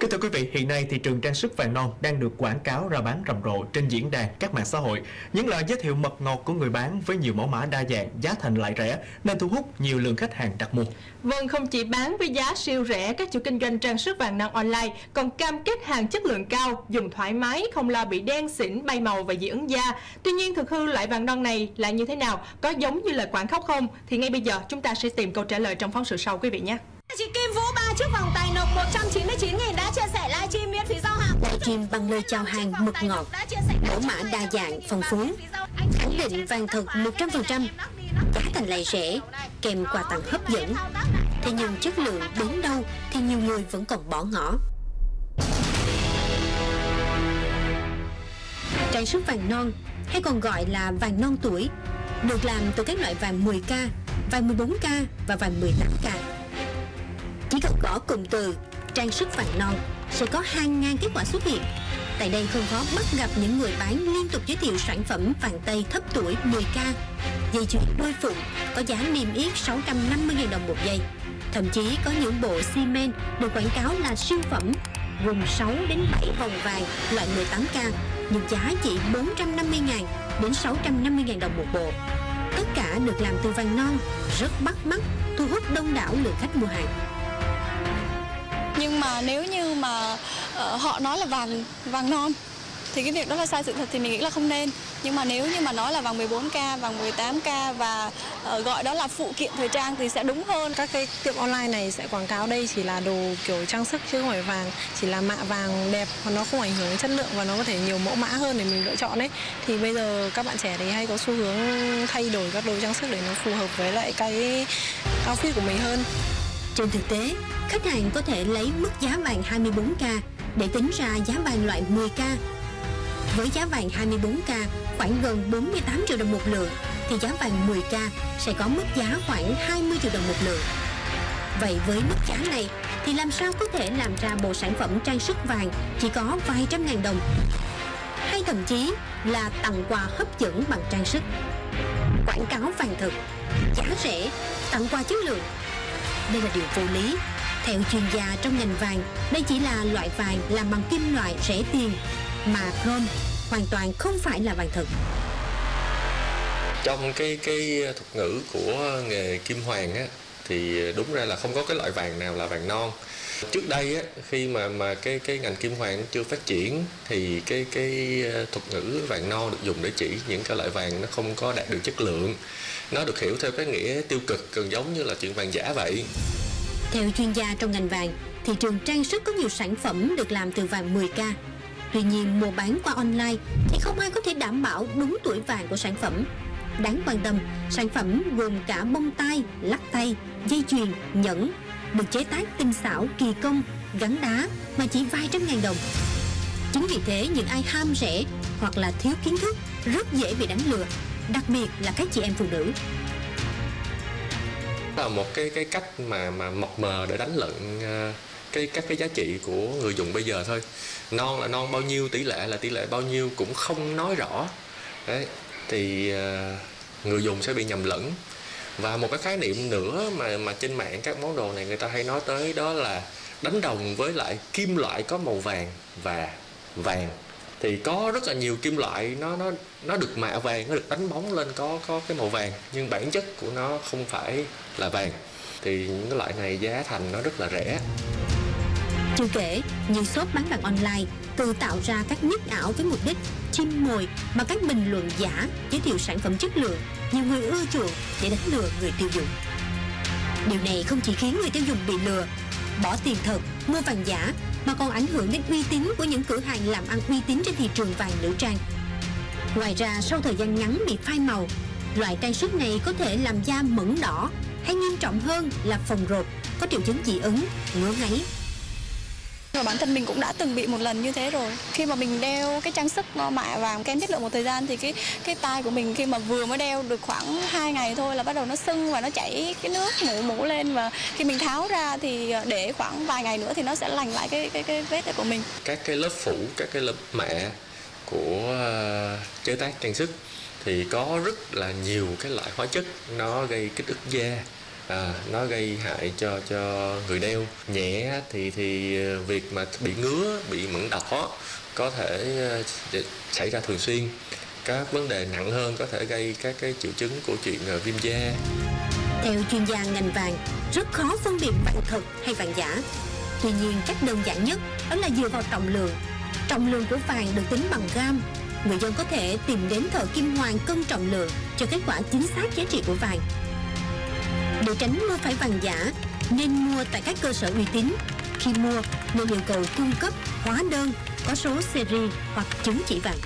Kính thưa quý vị, hiện nay thị trường trang sức vàng non đang được quảng cáo ra bán rầm rộ trên diễn đàn các mạng xã hội. Những lời giới thiệu mật ngọt của người bán với nhiều mẫu mã đa dạng, giá thành lại rẻ nên thu hút nhiều lượng khách hàng đặt mua. Vâng, không chỉ bán với giá siêu rẻ, các chủ kinh doanh trang sức vàng non online còn cam kết hàng chất lượng cao, dùng thoải mái, không lo bị đen xỉn, bay màu và dị ứng da. Tuy nhiên thực hư loại vàng non này là như thế nào? Có giống như lời quảng cáo không? Thì ngay bây giờ chúng ta sẽ tìm câu trả lời trong phóng sự sau quý vị nhé. Chị Kim Vũ ba chiếc vòng tay nộp 199 000 đã chia sẻ livestream miễn phí giao hàng. Livestream bằng lời chào hàng mực ngọt, mẫu mã đa dạng, phong phú. Khẳng định vàng thật 100%, giá thành lại rẻ, kèm quà tặng hấp dẫn. Thế nhưng chất lượng đến đâu thì nhiều người vẫn còn bỏ ngỏ. Trang sức vàng non hay còn gọi là vàng non tuổi được làm từ các loại vàng 10K, vàng 14K và vàng 18K. Chỉ cần gõ cụm từ trang sức vàng non sẽ có hàng ngàn kết quả xuất hiện. Tại đây không khó bắt gặp những người bán liên tục giới thiệu sản phẩm vàng tây thấp tuổi 10K, dây chuyền đôi phụng có giá niêm yết 650.000 đồng một giây. Thậm chí có những bộ xi men được quảng cáo là siêu phẩm gồm 6 đến 7 vòng vàng loại 18K nhưng giá chỉ 450.000 đến 650.000 đồng một bộ. Tất cả được làm từ vàng non, rất bắt mắt, thu hút đông đảo lượng khách mua hàng nhưng mà nếu như mà uh, họ nói là vàng vàng non thì cái việc đó là sai sự thật thì mình nghĩ là không nên. Nhưng mà nếu như mà nói là vàng 14k vàng 18k và uh, gọi đó là phụ kiện thời trang thì sẽ đúng hơn. Các cái tiệm online này sẽ quảng cáo đây chỉ là đồ kiểu trang sức chứ không phải vàng chỉ là mạ vàng đẹp và nó không ảnh hưởng đến chất lượng và nó có thể nhiều mẫu mã hơn để mình lựa chọn đấy thì bây giờ các bạn trẻ thì hay có xu hướng thay đổi các đồ trang sức để nó phù hợp với lại cái outfit của mình hơn trên thực tế khách hàng có thể lấy mức giá vàng 24K để tính ra giá vàng loại 10K. Với giá vàng 24K khoảng gần 48 triệu đồng một lượng, thì giá vàng 10K sẽ có mức giá khoảng 20 triệu đồng một lượng. Vậy với mức giá này, thì làm sao có thể làm ra bộ sản phẩm trang sức vàng chỉ có vài trăm ngàn đồng? Hay thậm chí là tặng quà hấp dẫn bằng trang sức? Quảng cáo vàng thực, giá rẻ, tặng quà chất lượng. Đây là điều vô lý theo chuyên gia trong ngành vàng, đây chỉ là loại vàng làm bằng kim loại rẻ tiền, mà chrome hoàn toàn không phải là vàng thật. Trong cái cái thuật ngữ của nghề kim hoàng á, thì ờ, đúng ra là không có cái loại vàng nào là vàng non trước đây á, khi mà mà cái cái ngành kim hoàng chưa phát triển thì cái cái ờ, thuật ngữ vàng non được dùng để chỉ những cái loại vàng nó không có đạt được chất lượng nó được hiểu theo cái nghĩa tiêu cực gần giống như là chuyện vàng giả vậy theo chuyên gia trong ngành vàng, thị trường trang sức có nhiều sản phẩm được làm từ vàng 10K. Tuy nhiên, mua bán qua online thì không ai có thể đảm bảo đúng tuổi vàng của sản phẩm. Đáng quan tâm, sản phẩm gồm cả bông tai, lắc tay, dây chuyền, nhẫn, được chế tác tinh xảo, kỳ công, gắn đá mà chỉ vài trăm ngàn đồng. Chính vì thế, những ai ham rẻ hoặc là thiếu kiến thức rất dễ bị đánh lừa, đặc biệt là các chị em phụ nữ. Là một cái cái cách mà mà mập mờ để đánh lận ờ, cái các cái giá trị của người dùng bây giờ thôi. Non là non bao nhiêu tỷ lệ là tỷ lệ bao nhiêu cũng không nói rõ. Đấy thì ờ, người dùng sẽ bị nhầm lẫn. Và một cái khái niệm nữa mà mà trên mạng các món đồ này người ta hay nói tới đó là đánh đồng với lại kim loại có màu vàng và vàng. Thì có rất là nhiều kim loại, nó nó nó được mạ vàng, nó được đánh bóng lên có có cái màu vàng, nhưng bản chất của nó không phải là vàng. Thì những cái loại này giá thành nó rất là rẻ chưa kể nhiều shop bán vàng online tự tạo ra các nick ảo với mục đích chim mồi bằng các bình luận giả giới thiệu sản phẩm chất lượng nhiều người ưa chuộng để đánh lừa người tiêu dùng điều này không chỉ khiến người tiêu dùng bị lừa bỏ tiền thật mua vàng giả mà còn ảnh hưởng đến uy tín của những cửa hàng làm ăn uy tín trên thị trường vàng nữ trang. Ngoài ra, sau thời gian ngắn bị phai màu, loại trang sức này có thể làm da mẫn đỏ hay nghiêm trọng hơn là phồng rộp, có triệu chứng dị ứng, ngứa ngáy, và bản thân mình cũng đã từng bị một lần như thế rồi. Khi mà mình đeo cái trang sức mạ vàng kem chất lượng một thời gian thì cái cái tai của mình khi mà vừa mới đeo được khoảng 2 ngày thôi là bắt đầu nó sưng và nó chảy cái nước mũ mũ lên và khi mình tháo ra thì ờ, để khoảng vài ngày nữa thì nó sẽ lành lại cái cái cái vết của mình. Các cái lớp phủ, các cái lớp mạ của ờ, chế tác trang sức thì có rất là nhiều cái loại hóa chất nó gây kích ức da à, nó gây hại cho cho người đeo nhẹ thì thì ờ, việc mà bị ngứa bị mẩn đỏ có thể ờ, xảy ra thường xuyên các vấn đề nặng hơn có thể gây các cái triệu chứng của chuyện ờ, viêm da Theo chuyên gia ngành vàng, rất khó phân biệt vàng thật hay vàng giả. Tuy nhiên, cách đơn giản nhất đó là dựa vào trọng lượng. Trọng lượng của vàng được tính bằng gam. Người dân có thể tìm đến thợ kim hoàn cân trọng lượng cho kết quả chính xác giá trị của vàng. Để tránh mua phải vàng giả, nên mua tại các cơ sở uy tín. Khi mua, nên yêu cầu cung cấp hóa đơn, có số series hoặc chứng chỉ vàng.